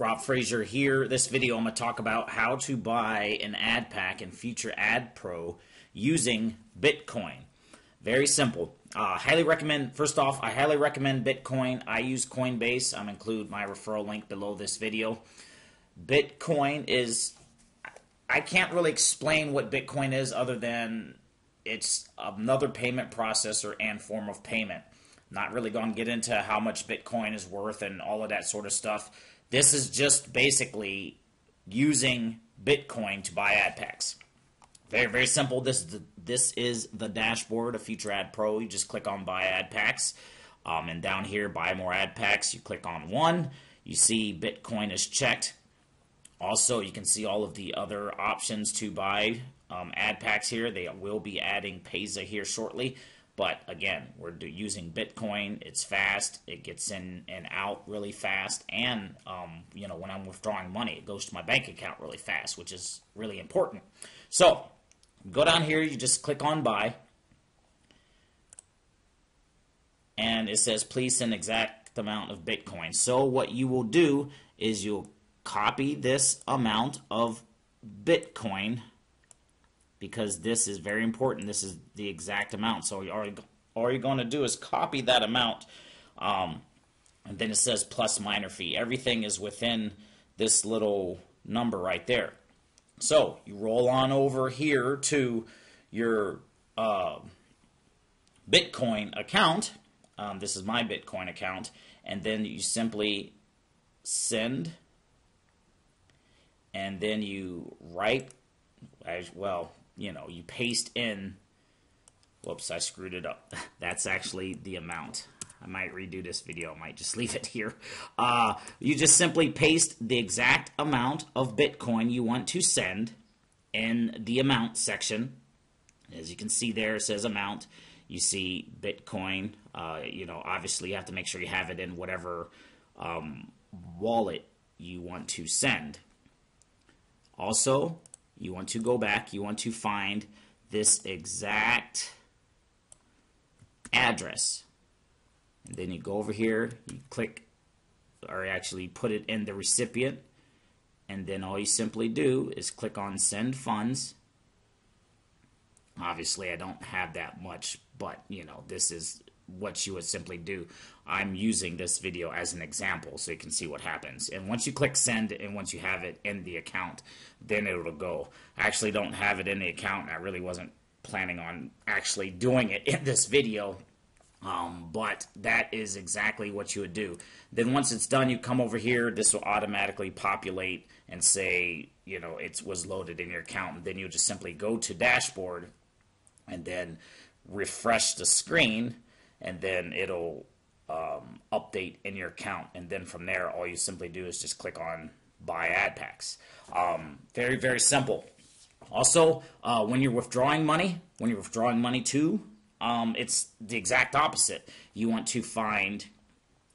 Rob Fraser here. This video I'm going to talk about how to buy an ad pack in Future Ad Pro using Bitcoin. Very simple. Uh, highly recommend, first off, I highly recommend Bitcoin. I use Coinbase. I'm include my referral link below this video. Bitcoin is, I can't really explain what Bitcoin is other than it's another payment processor and form of payment. Not really going to get into how much Bitcoin is worth and all of that sort of stuff. This is just basically using Bitcoin to buy ad packs. Very, very simple. This is the, this is the dashboard of Future Ad Pro. You just click on Buy Ad Packs. Um, and down here, Buy More Ad Packs, you click on one. You see Bitcoin is checked. Also, you can see all of the other options to buy um, ad packs here. They will be adding Payza here shortly. But again, we're using Bitcoin. It's fast. It gets in and out really fast. And, um, you know, when I'm withdrawing money, it goes to my bank account really fast, which is really important. So, go down here. You just click on buy. And it says, please send exact amount of Bitcoin. So, what you will do is you'll copy this amount of Bitcoin because this is very important. This is the exact amount. So all, all you're going to do is copy that amount. Um, and then it says plus minor fee. Everything is within this little number right there. So you roll on over here to your uh, Bitcoin account. Um, this is my Bitcoin account. And then you simply send. And then you write, as well, you know, you paste in, whoops, I screwed it up. That's actually the amount. I might redo this video. I might just leave it here. Uh, you just simply paste the exact amount of Bitcoin you want to send in the amount section. As you can see there, it says amount. You see Bitcoin. Uh, you know, obviously you have to make sure you have it in whatever um, wallet you want to send. Also, you want to go back, you want to find this exact address. And then you go over here, you click, or actually put it in the recipient, and then all you simply do is click on send funds. Obviously, I don't have that much, but you know, this is what you would simply do. I'm using this video as an example so you can see what happens. And once you click send and once you have it in the account, then it'll go. I actually don't have it in the account. I really wasn't planning on actually doing it in this video. Um, but that is exactly what you would do. Then once it's done, you come over here. This will automatically populate and say, you know, it was loaded in your account. And then you just simply go to dashboard and then refresh the screen and then it'll um, update in your account. And then from there, all you simply do is just click on buy ad packs. Um, very, very simple. Also, uh, when you're withdrawing money, when you're withdrawing money too, um, it's the exact opposite. You want to find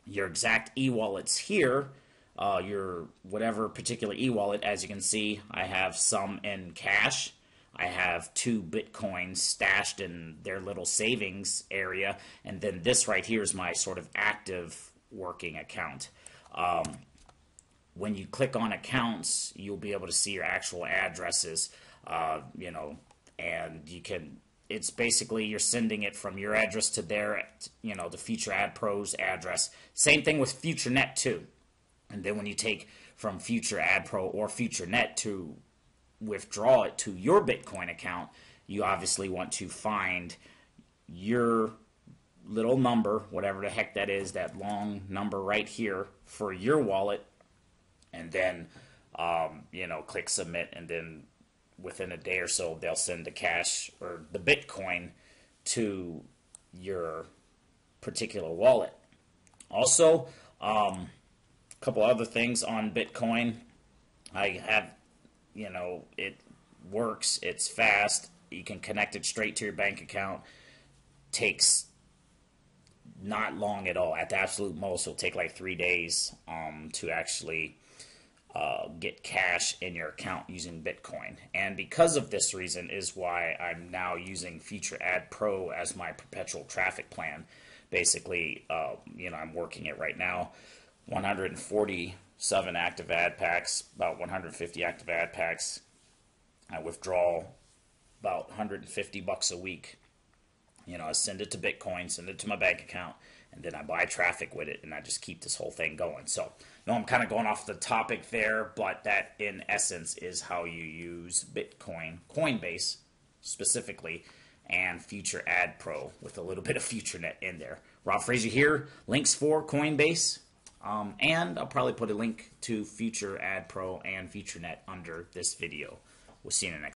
your exact e-wallets here, uh, your whatever particular e-wallet. As you can see, I have some in cash I have two bitcoins stashed in their little savings area, and then this right here is my sort of active working account. Um, when you click on accounts, you'll be able to see your actual addresses, uh, you know, and you can. It's basically you're sending it from your address to their, you know, the Future Ad Pro's address. Same thing with FutureNet too. And then when you take from Future Ad Pro or FutureNet to withdraw it to your Bitcoin account, you obviously want to find your little number, whatever the heck that is, that long number right here for your wallet, and then um, you know click submit, and then within a day or so they'll send the cash or the Bitcoin to your particular wallet. Also, um, a couple other things on Bitcoin. I have you know, it works, it's fast, you can connect it straight to your bank account. Takes not long at all. At the absolute most, it'll take like three days um, to actually uh, get cash in your account using Bitcoin. And because of this reason is why I'm now using Future Ad Pro as my perpetual traffic plan. Basically, uh, you know, I'm working it right now. 140 seven active ad packs, about 150 active ad packs. I withdraw about 150 bucks a week. You know, I send it to Bitcoin, send it to my bank account, and then I buy traffic with it, and I just keep this whole thing going. So, no, I'm kind of going off the topic there, but that in essence is how you use Bitcoin, Coinbase specifically, and Future Ad Pro with a little bit of FutureNet in there. Rob Fraser here. Links for Coinbase. Um, and I'll probably put a link to Future Ad Pro and FutureNet under this video. We'll see you in the next